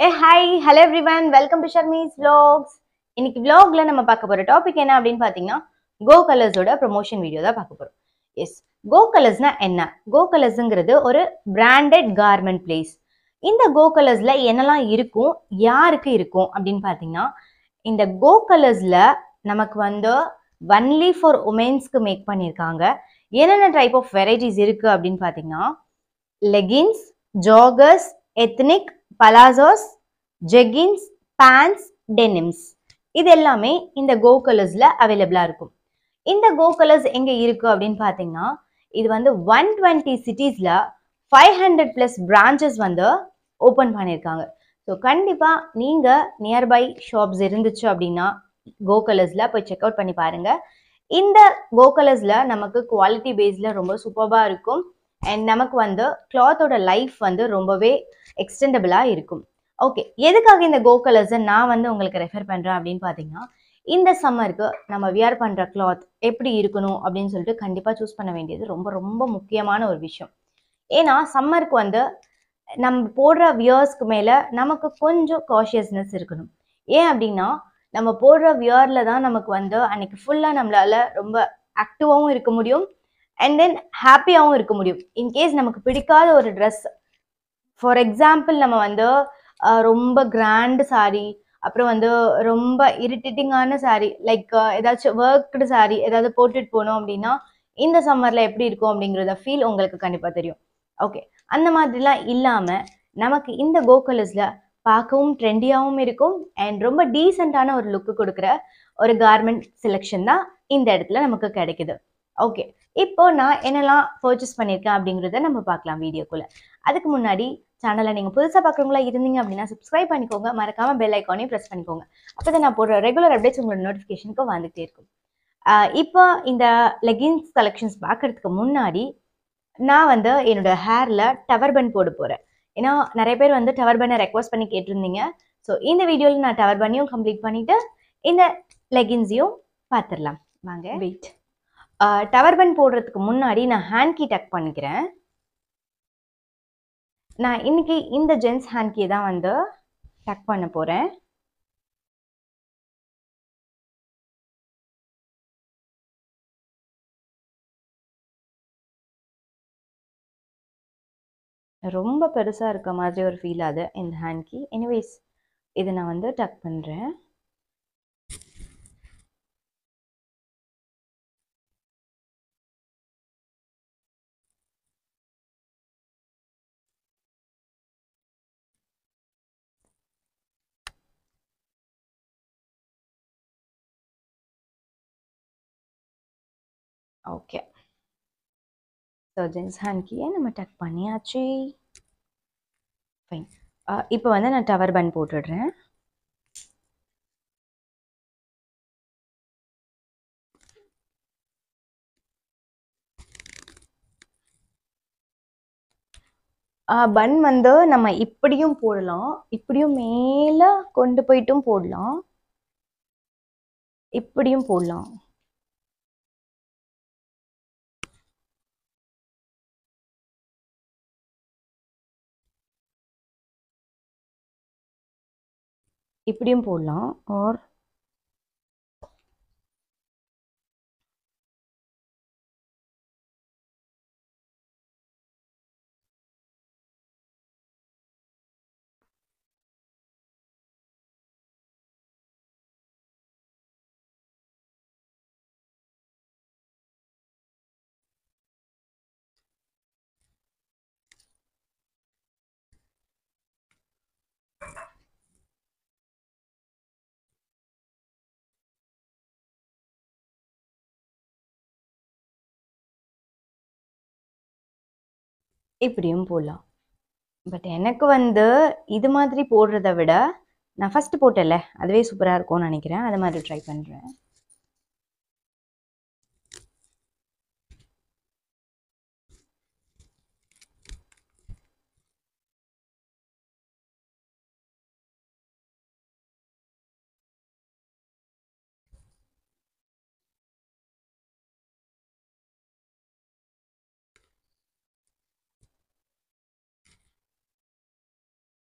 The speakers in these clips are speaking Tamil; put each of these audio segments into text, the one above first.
Hey hi hello everyone welcome to Sharmi's vlogs இன்னைக்கு vlogல நம்ம பார்க்க போகிற டாபிக் என்ன அப்படின்னு பார்த்தீங்கன்னா கோ கலர்ஸோட ப்ரொமோஷன் வீடியோ தான் பார்க்க போகிறோம் எஸ் கோ கலர்ஸ்னா என்ன? கோ கலர்ஸுங்கிறது ஒரு பிராண்டட் கார்மெண்ட் பிளேஸ் இந்த கோ கலர்ஸில் என்னெல்லாம் இருக்கும் யாருக்கு இருக்கும் அப்படின்னு பார்த்தீங்கன்னா இந்த கோ கலர்ஸில் நமக்கு வந்து ஒன்லி ஃபார் உமென்ஸ்க்கு மேக் பண்ணியிருக்காங்க. என்னென்ன டைப் ஆஃப் வெரைட்டிஸ் இருக்குது அப்படின்னு பார்த்தீங்கன்னா leggings joggers ethnic palazzos jeggings pants denims. இது எல்லாமே இந்த கோ கலர்ஸில் அவைலபிளாக இருக்கும். இந்த கோ கலர்ஸ் எங்கே இருக்குது அப்படின்னு பார்த்தீங்கன்னா இது வந்து ஒன் டுவெண்ட்டி சிட்டிஸில் ஃபைவ் ஹண்ட்ரட் ப்ளஸ் பிரான்ச்சஸ் வந்து ஓப்பன் பண்ணியிருக்காங்க. ஸோ கண்டிப்பாக நீங்கள் நியர்பை ஷாப்ஸ் இருந்துச்சு அப்படின்னா கோ கலர்ஸில் போய் செக் அவுட் பண்ணி பாருங்கள் இந்த கோ கலர்ஸில் நமக்கு குவாலிட்டி பேஸில் ரொம்ப சூப்பராக இருக்கும். அண்ட் நமக்கு வந்து கிளாத்தோட லைஃப் வந்து ரொம்பவே எக்ஸ்டெண்டபிளாக இருக்கும். ஓகே எதுக்காக இந்த கோ கலர்ஸை நான் வந்து உங்களுக்கு ரெஃபர் பண்ணுறேன் அப்படின்னு பார்த்தீங்கன்னா இந்த சம்மருக்கு நம்ம வியர் பண்ணுற கிளாத் எப்படி இருக்கணும் அப்படின்னு சொல்லிட்டு கண்டிப்பாக சூஸ் பண்ண வேண்டியது ரொம்ப ரொம்ப முக்கியமான ஒரு விஷயம். ஏன்னா சம்மருக்கு வந்து நம்ம போடுற வியர்ஸ்க்கு மேலே நமக்கு கொஞ்சம் காஷியஸ்னஸ் இருக்கணும். ஏன் அப்படின்னா நம்ம போடுற வியரில் தான் நமக்கு வந்து அன்னைக்கு ஃபுல்லாக நம்மளால ரொம்ப ஆக்டிவாகவும் இருக்க முடியும். அண்ட் தென் ஹாப்பியாகவும் இருக்க முடியும். இன்கேஸ் நமக்கு பிடிக்காத ஒரு ட்ரெஸ் ஃபார் எக்ஸாம்பிள் நம்ம வந்து ரொம்ப கிராண்டு சாரி அப்புறம் வந்து ரொம்ப இரிட்டேட்டிங்கான சாரி லைக் ஏதாச்சும் ஒர்க்டு சாரி ஏதாவது போட்டுட்டு போனோம் அப்படின்னா இந்த சம்மரில் எப்படி இருக்கும் அப்படிங்கிறத ஃபீல் உங்களுக்கு கண்டிப்பாக தெரியும். ஓகே அந்த மாதிரிலாம் இல்லாமல் நமக்கு இந்த கோகலர்ஸில் பார்க்கவும் ட்ரெண்டியாகவும் இருக்கும் அண்ட் ரொம்ப டீசெண்டான ஒரு லுக்கு கொடுக்குற ஒரு கார்மெண்ட் செலெக்ஷன் தான் இந்த இடத்துல நமக்கு கிடைக்குது. ஓகே இப்போ நான் என்னெல்லாம் பர்ச்சேஸ் பண்ணியிருக்கேன் அப்படிங்கிறத நம்ம பார்க்கலாம் வீடியோக்குள்ள. அதுக்கு முன்னாடி சேனலை நீங்கள் புதுசாக பார்க்குறவங்களா இருந்தீங்க அப்படின்னா சப்ஸ்கிரைப் பண்ணிக்கோங்க. மறக்காம பெல் ஐக்கானையும் ப்ரெஸ் பண்ணிக்கோங்க. அப்போ தான் நான் போடுற ரெகுலர் அப்டேட்ஸ் உங்களோட நோட்டிஃபிகேஷனுக்கு வந்துகிட்டே இருக்கும். இப்போ இந்த லெகின்ஸ் கலெக்ஷன்ஸ் பார்க்கறதுக்கு முன்னாடி நான் வந்து என்னோட ஹேரில் டவர் பன் போட போகிறேன் ஏன்னா நிறைய பேர் வந்து டவர் பன்னை ரெக்வஸ்ட் பண்ணி கேட்டிருந்தீங்க. ஸோ இந்த வீடியோவில் நான் டவர் பன்னையும் கம்ப்ளீட் பண்ணிவிட்டு இந்த லெகின்ஸையும் பார்த்துடலாம். வாங்க. வெயிட் டவர் பன் போடுறதுக்கு முன்னாடி நான் ஹேண்ட் கீ டக் பண்ணிக்கிறேன். நான் இன்னைக்கு இந்த ஜென்ஸ் ஹேண்ட் கீ தான் வந்து டக் பண்ண போகிறேன் ரொம்ப பெருசாக இருக்க மாதிரி ஒரு ஃபீல் அது இந்த ஹேண்ட் கீ எனிவேஸ் இதை நான் வந்து டக் பண்ணுறேன் ஓகே ஸோ ஜென்ஸ் ஹேண்ட்கியை நம்ம டக் பண்ணியாச்சு. ஃபைன் இப்போ வந்து நான் டவர் பன் போட்டுடுறேன். பன் வந்து நம்ம இப்படியும் போடலாம். இப்படியும் மேலே கொண்டு போயிட்டும் போடலாம். இப்படியும் போடலாம். இப்படியும் போடலாம். ஆர் இப்படியும் போடலாம். பட் எனக்கு வந்து இது மாதிரி போடுறத விட நான் ஃபஸ்ட்டு போட்டேல்ல அதுவே சூப்பராக இருக்கும்னு நினைக்கிறேன். அது மாதிரி ட்ரை பண்ணுறேன்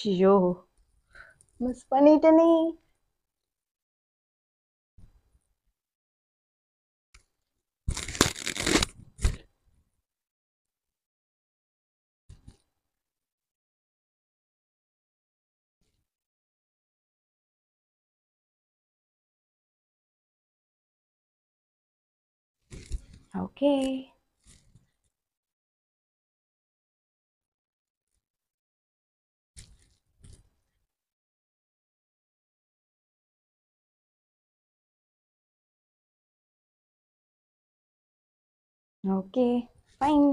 Cio. Mas panita nih. Okay. Okay fine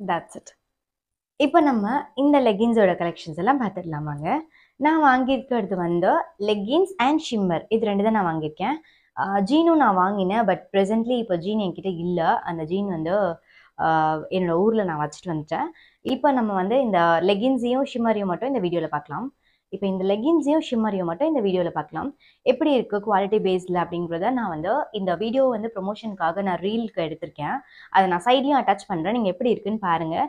that's it இப்போ நம்ம இந்த லெகின்ஸோட கலெக்ஷன்ஸ் எல்லாம் பார்த்துடலாமாங்க நான் வாங்கியிருக்கிறது வந்து லெகின்ஸ் அண்ட் ஷிம்மர் இது ரெண்டு தான் நான் வாங்கியிருக்கேன். ஜீனும் நான் வாங்கினேன் பட் ப்ரெசென்ட்லி இப்போ ஜீன் என்கிட்ட இல்லை. அந்த ஜீன் வந்து என்னோடய என்னோட ஊரில் நான் வச்சுட்டு வந்துட்டேன். இப்போ நம்ம வந்து இந்த லெகின்ஸையும் ஷிம்மரையும் மட்டும் இந்த வீடியோவில் பார்க்கலாம். இப்போ இந்த லெகின்ஸையும் ஷிம்மரையும் மட்டும் இந்த வீடியோவில் பார்க்கலாம். எப்படி இருக்குது குவாலிட்டி பேஸில் அப்படிங்கிறத நான் வந்து இந்த வீடியோ வந்து ப்ரொமோஷனுக்காக நான் ரீலுக்கு எடுத்திருக்கேன். அதை நான் சைட்லையும் அட்டாச் பண்ணுறேன் நீங்கள் எப்படி இருக்குன்னு பாருங்கள்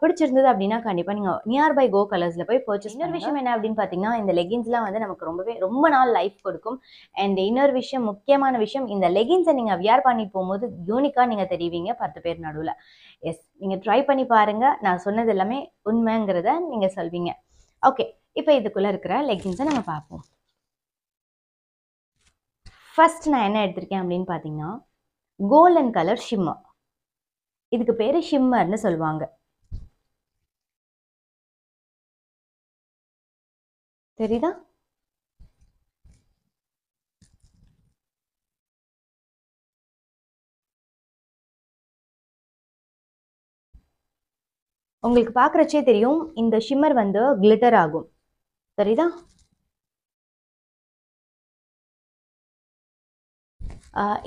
பிடிச்சிருந்தது அப்படின்னா கண்டிப்பாக நீங்கள் நியர்பை கோ கலர்ஸில் போய் பர்ச்சேஸ் இன்னொரு விஷயம் என்ன அப்படின்னு பார்த்தீங்கன்னா இந்த லெகின்ஸ்லாம் வந்து நமக்கு ரொம்பவே ரொம்ப நாள் லைஃப் கொடுக்கும். அண்ட் இன்னொரு விஷயம் முக்கியமான விஷயம் இந்த லெகின்ஸை நீங்கள் வியர் பண்ணிட்டு போகும்போது யூனிக்காக நீங்கள் தெரிவிங்க பத்து பேர் நடுவில். எஸ் நீங்கள் ட்ரை பண்ணி பாருங்கள் நான் சொன்னது எல்லாமே உண்மைங்கிறத நீங்கள் சொல்வீங்க. ஓகே இப்போ இதுக்குள்ளே இருக்கிற லெக்கின்ஸை நம்ம பார்ப்போம். ஃபர்ஸ்ட் நான் என்ன எடுத்திருக்கேன் அப்படின்னு பார்த்தீங்கன்னா கோல்டன் கலர் ஷிம்மர் இதுக்கு பேர் ஷிம்மர்னு சொல்லுவாங்க. தெரியுதா? உங்களுக்கு பார்க்குறச்சே தெரியும் இந்த ஷிம்மர் வந்து கிளிட்டர் ஆகும். சரிதா?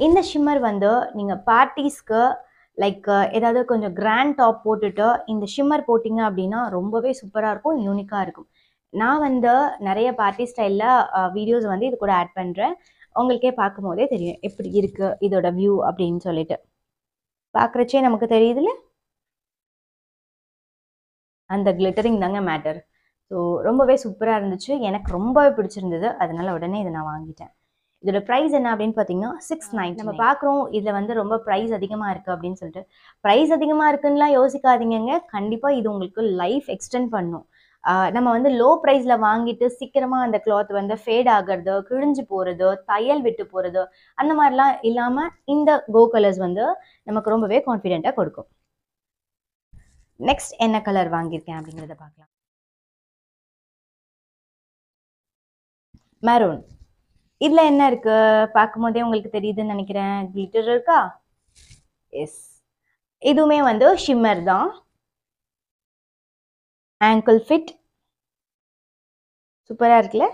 இந்த ஷிம்மர் வந்து நீங்கள் பார்ட்டிஸ்க்கு லைக் ஏதாவது கொஞ்சம் கிராண்ட் டாப் போட்டுட்டு இந்த ஷிம்மர் போட்டிங்க அப்படின்னா ரொம்பவே சூப்பராக இருக்கும் யூனிக்காக இருக்கும். நான் வந்து நிறைய பார்ட்டி ஸ்டைலில் வீடியோஸ் வந்து இது கூட ஆட் பண்ணுறேன் உங்களுக்கே பார்க்கும் போதே தெரியும் எப்படி இருக்குது இதோட வியூ அப்படின்னு சொல்லிட்டு. பார்க்குறச்சே நமக்கு தெரியுதுல்ல? அந்த கிளிட்டரிங் தாங்க மேட்டர் ஸோ ரொம்பவே சூப்பராக இருந்துச்சு. எனக்கு ரொம்பவே பிடிச்சிருந்தது. அதனால உடனே இதை நான் வாங்கிட்டேன். இதோட ப்ரைஸ் என்ன அப்படின்னு பார்த்தீங்கன்னா சிக்ஸ் நைன் நம்ம பார்க்குறோம் இதில் வந்து ரொம்ப ப்ரைஸ் அதிகமாக இருக்குது அப்படின்னு சொல்லிட்டு. ப்ரைஸ் அதிகமாக இருக்குன்னுலாம் யோசிக்காதீங்கங்க. கண்டிப்பாக இது உங்களுக்கு லைஃப் எக்ஸ்டெண்ட் பண்ணும். நம்ம வந்து லோ ப்ரைஸில் வாங்கிட்டு சீக்கிரமாக அந்த கிளாத் வந்து ஃபேட் ஆகிறது கிழிஞ்சு போகிறது தையல் விட்டு போகிறது அந்த மாதிரிலாம் இல்லாமல் இந்த கோ கலர்ஸ் வந்து நமக்கு ரொம்பவே கான்ஃபிடென்ட்டாக கொடுக்கும். நெக்ஸ்ட் என்ன கலர் வாங்கியிருக்கேன் அப்படிங்கிறத பார்க்கலாம் மெரூன் இதில் என்ன இருக்கு? பார்க்கும் போதே உங்களுக்கு தெரியுதுன்னு நினைக்கிறேன். கிளிட்டர் இருக்கா? எஸ் இதுவுமே வந்து ஷிம்மர் தான். ஆங்கிள் ஃபிட் சூப்பராக இருக்குல்ல?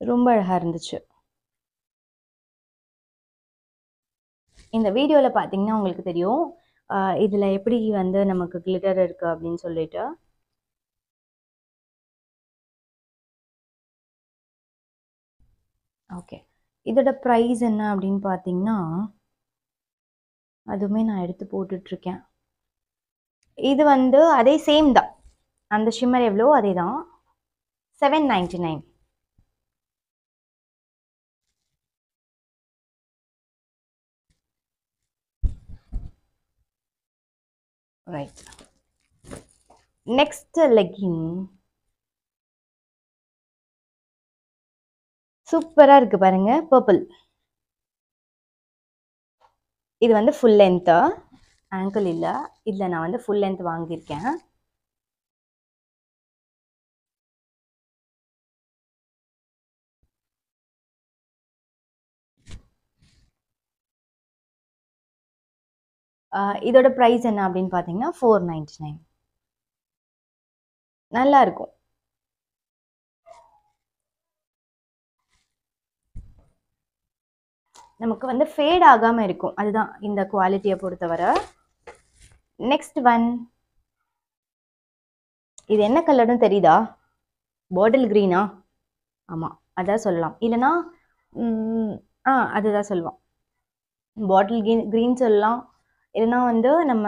ரொம்ப அழகாக இருந்துச்சு. இந்த வீடியோவில் பார்த்தீங்கன்னா உங்களுக்கு தெரியும். இதில் எப்படி வந்து நமக்கு கிளிட்டர் இருக்குது அப்படின்னு சொல்லிட்டு? ஓகே இதோட ப்ரைஸ் என்ன அப்படின்னு பார்த்தீங்கன்னா அதுவுமே நான் எடுத்து போட்டுட்ருக்கேன். இது வந்து அதே சேம் தான். அந்த ஷிம்மர் எவ்வளோ அதே தான் seven ninety nine right next legging சூப்பராக இருக்குது பாருங்க பர்பிள் இது வந்து ஃபுல் லென்த்து ஆங்கிள் இல்லை. இதில் நான் வந்து ஃபுல் லென்த் வாங்கியிருக்கேன். இதோட ப்ரைஸ் என்ன அப்படின்னு பார்த்தீங்கன்னா ஃபோர் நைன்டி நைன் நல்லா இருக்கும் நமக்கு வந்து ஃபேட் ஆகாமல் இருக்கும். அதுதான் இந்த குவாலிட்டியை பொறுத்தவரை. நெக்ஸ்ட் ஒன் இது என்ன கலர்னு தெரியுதா? பாட்டில் க்ரீனா ஆமாம் அதான் சொல்லலாம். இல்லைன்னா ஆ அதுதான் சொல்லுவோம். பாட்டில் க்ரீன் க்ரீன் சொல்லலாம். இல்லைனா வந்து நம்ம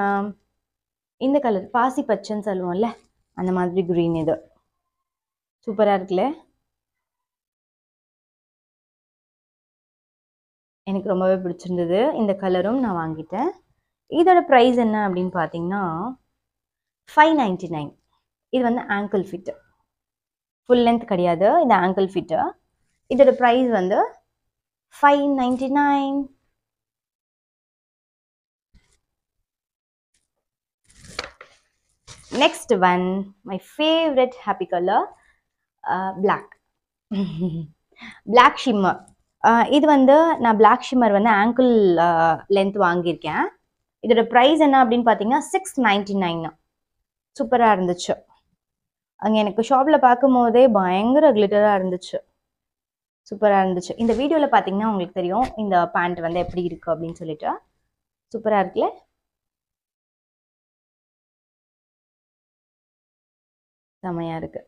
இந்த கலர் பாசி பச்சைன்னு சொல்லுவோம்ல அந்த மாதிரி க்ரீன் இது. சூப்பராக இருக்குல்ல? எனக்கு ரொம்பவே பிடிச்சிருந்தது. இந்த கலரும் நான் வாங்கிட்டேன். இதோட ப்ரைஸ் என்ன அப்படின்னு பார்த்தீங்கன்னா ஃபைவ் நைன்டி நைன் இது வந்து ஆங்கிள் ஃபிட்டு ஃபுல் லென்த் கிடையாது. இது ஆங்கிள் ஃபிட்டு இதோட ப்ரைஸ் வந்து five ninety nine next one my favourite happy colour black black shimmer இது வந்து நான் பிளாக் ஷிம்மர் வந்து ஆங்கிள் லென்த் uh, வாங்கியிருக்கேன். இதோட ப்ரைஸ் என்ன அப்படின்னு பார்த்தீங்கன்னா சிக்ஸ் நைன்டி நைன் சூப்பராக இருந்துச்சு. அங்கே எனக்கு ஷாப்பில் பார்க்கும் போதே பயங்கர கிளிட்டராக இருந்துச்சு. சூப்பராக இருந்துச்சு. இந்த வீடியோவில் பார்த்தீங்கன்னா உங்களுக்கு தெரியும் இந்த பேண்ட் வந்து எப்படி இருக்குது அப்படின்னு சொல்லிட்டு. சூப்பராக இருக்குல்ல? செமையாக இருக்கு.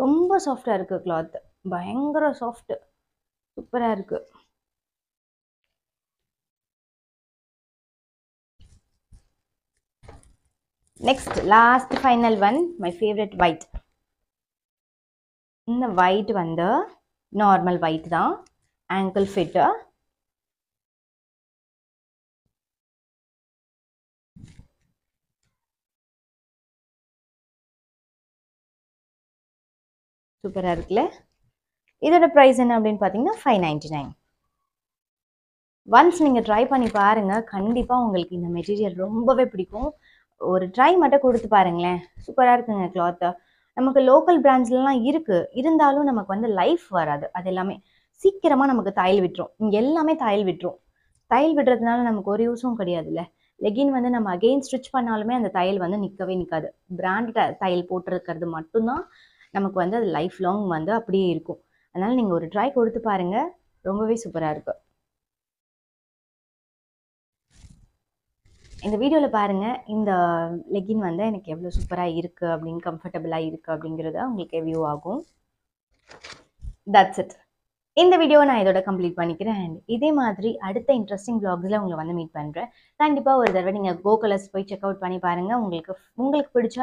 ரொம்ப சாஃப்டாக இருக்குது கிளாத் பயங்கர சாஃப்ட் சூப்பராக இருக்கு. Next last final one my favourite white இந்த ஒயிட் வந்து நார்மல் ஒயிட் தான். ஆங்கிள் ஃபிட்டு சூப்பராக இருக்குல்ல? இதோட ப்ரைஸ் என்ன அப்படின்னு பார்த்தீங்கன்னா ஃபைவ் நைன்டி நைன் ஒன்ஸ் நீங்கள் ட்ரை பண்ணி பாருங்கள் கண்டிப்பாக உங்களுக்கு இந்த மெட்டீரியல் ரொம்பவே பிடிக்கும். ஒரு ட்ரை மட்டும் கொடுத்து பாருங்களேன். சூப்பராக இருக்குங்க கிளாத்து நமக்கு லோக்கல் பிராண்ட்ஸ்லாம் இருக்குது இருந்தாலும் நமக்கு வந்து லைஃப் வராது. அது எல்லாமே சீக்கிரமாக நமக்கு தையல் விட்டுரும். இங்கே எல்லாமே தையல் விட்டுரும். தையல் விடுறதுனால நமக்கு ஒரு யூஸும் கிடையாதுல்ல. லெகின் வந்து நம்ம அகெயின் ஸ்டிச் பண்ணாலுமே அந்த தையல் வந்து நிற்கவே நிற்காது பிராண்ட் தையல் போட்டிருக்கிறது மட்டும்தான். நமக்கு வந்து அது லைஃப் லாங் வந்து அப்படியே இருக்கும். அதனால் நீங்கள் ஒரு ட்ரை கொடுத்து பாருங்கள் ரொம்பவே சூப்பராக இருக்கும். இந்த வீடியோவில் பாருங்கள் இந்த லெகின் வந்து எனக்கு எவ்வளோ சூப்பராக இருக்குது அப்படின்னு கம்ஃபர்டபுளாக இருக்குது அப்படிங்கிறது உங்களுக்கு வியூ ஆகும். தட்ஸ் இட் இந்த வீடியோவை நான் இதோட கம்ப்ளீட் பண்ணிக்கிறேன். அண்ட் இதே மாதிரி அடுத்த இன்ட்ரெஸ்டிங் வ்ளாக்ஸில் உங்களை வந்து மீட் பண்ணுறேன் கண்டிப்பாக ஒரு தடவை நீங்கள் கோ கலர்ஸ் போய் செக் அவுட் பண்ணி பாருங்கள் உங்களுக்கு உங்களுக்கு பிடிச்ச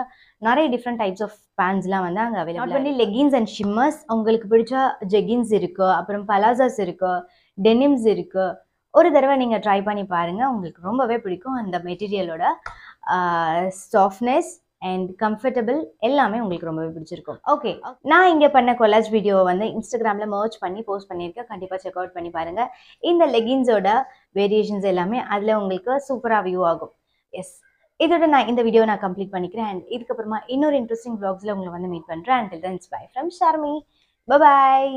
நிறைய டிஃப்ரெண்ட் டைப்ஸ் ஆஃப் பேண்ட்ஸ்லாம் வந்து அங்கே available not only leggings and shimmers உங்களுக்கு பிடிச்ச ஜெகின்ஸ் இருக்குது அப்புறம் பலாசாஸ் இருக்குது டெனிம்ஸ் இருக்குது ஒரு தடவை நீங்கள் ட்ரை பண்ணி பாருங்கள் உங்களுக்கு ரொம்பவே பிடிக்கும். அந்த மெட்டீரியலோட சாஃப்ட்னஸ் அண்ட் கம்ஃபர்டபுள் எல்லாமே உங்களுக்கு ரொம்பவே பிடிச்சிருக்கும். ஓகே நான் இங்கே பண்ண கொலாஜ் வீடியோவை வந்து இன்ஸ்டாகிராமில் மர்ச் பண்ணி போஸ்ட் பண்ணியிருக்கேன். கண்டிப்பாக செக் அவுட் பண்ணி பாருங்கள் இந்த லெகின்ஸோட வேரியேஷன்ஸ் எல்லாமே அதில் உங்களுக்கு சூப்பராக வியூ ஆகும். எஸ் இதோட நான் இந்த வீடியோ நான் கம்ப்ளீட் பண்ணிக்கிறேன். அண்ட் இதுக்கப்புறமா இன்னொரு இன்ட்ரெஸ்டிங் வ்ளாக்ஸில் உங்களை வந்து மீட் பண்ணுறேன் and thanks bye from Sharmi bye bye